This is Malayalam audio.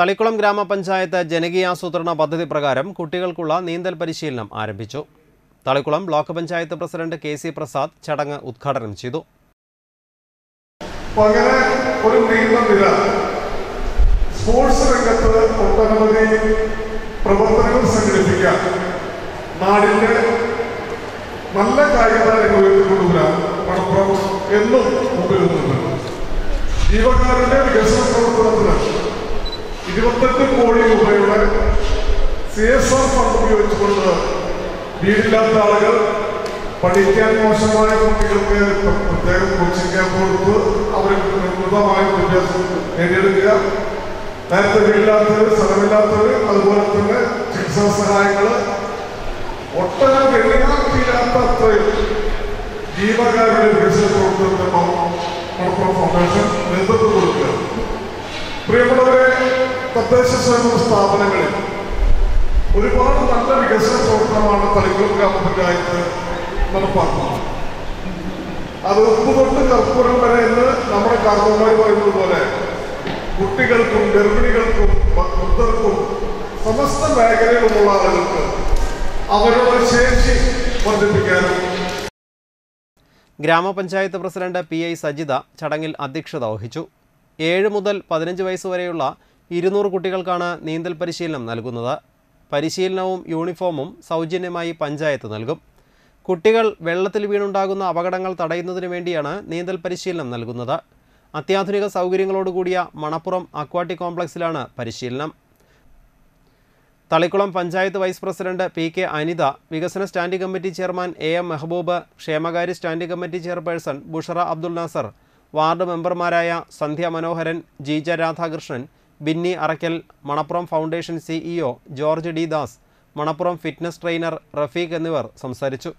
തളിക്കുളം ഗ്രാമപഞ്ചായത്ത് ജനകീയാസൂത്രണ പദ്ധതി പ്രകാരം കുട്ടികൾക്കുള്ള നീന്തൽ പരിശീലനം ആരംഭിച്ചു. Thalikulam block panchayat president K C Prasad ചടങ്ങ് ഉദ്ഘാടനം ചെയ്തു. ഒരു സ്പോർട്സ് നല്ല കാര്യങ്ങൾ എന്നും വികസന ഇരുപത്തെട്ട് കോടി രൂപയുടെ സി എസ് ആർ ഫണ്ട് ഉപയോഗിച്ചുകൊണ്ട് വീടില്ലാത്ത ആളുകൾ പഠിക്കാൻ മോശമായ കുട്ടികൾക്ക് പ്ര- പ്രത്യേകം കോച്ചിങ് ക്യാമ്പ് കൊടുത്ത് അവർക്ക് നിർബന്ധമായ വിദ്യാഭ്യാസം നേടിയെടുക്കുക. നേരത്തെ വീടില്ലാത്തവർ സ്ഥലമില്ലാത്തവർ അതുപോലെ തന്നെ ചികിത്സാ സഹായങ്ങൾ ഒട്ടനവധി എണ്ണിയാൽ തീരാത്ത അത്രയും ജീവകാരുടെ വികസന പ്രവർത്തനത്തിന് മണപ്പുറം ഫൗണ്ടേഷൻ നേതൃത്വം കൊടുക്കുക. പ്രിയപ്പെട്ടവരെ തദ്ദേശ സ്വയംഭരണ സ്ഥാപനങ്ങളിൽ ഒരുപാട് നല്ല വികസന പ്രവർത്തനമാണ് തളിക്കുളം ഗ്രാമപഞ്ചായത്ത് നടപ്പാക്കുന്നത്. അത് ഉപ്പ് തൊട്ട് കർപ്പൂരം വരെ എന്ന് നമ്മുടെ കർമ്മമായി പറയുന്നത് പോലെ കുട്ടികൾക്കും ഗർഭിണികൾക്കും വൃദ്ധർക്കും സമസ്ത മേഖലയിലുമുള്ള ആളുകൾക്ക് അവരുടെ ശേഷി വർദ്ധിപ്പിക്കാനും ഗ്രാമപഞ്ചായത്ത് പ്രസിഡന്റ് പി ഐ സജിത ചടങ്ങിൽ അധ്യക്ഷത വഹിച്ചു. ഏഴ് മുതൽ പതിനഞ്ച് വയസ്സ് വരെയുള്ള ഇരുന്നൂറ് കുട്ടികൾക്കാണ് നീന്തൽ പരിശീലനം നൽകുന്നത്. പരിശീലനവും യൂണിഫോമും സൗജന്യമായി പഞ്ചായത്ത് നൽകും. കുട്ടികൾ വെള്ളത്തിൽ വീണുണ്ടാകുന്ന അപകടങ്ങൾ തടയുന്നതിന് വേണ്ടിയാണ് നീന്തൽ പരിശീലനം നൽകുന്നത്. അത്യാധുനിക സൗകര്യങ്ങളോടുകൂടിയ മണപ്പുറം അക്വാട്ടിക് കോംപ്ലക്സിലാണ് പരിശീലനം. Thalikulam panchayat vice president P K Anitha വികസന standing committee chairman A M Mehaboob ക്ഷേമകാര്യ standing committee chairperson Bushara Abdul Nasar ward മെമ്പർമാരായ Sandhya Manoharan Jeeja Radhakrishnan Binny Arakkal Manappuram foundation CEO George D Das Manappuram fitness trainer Rafeeq എന്നിവർ സംസാരിച്ചു.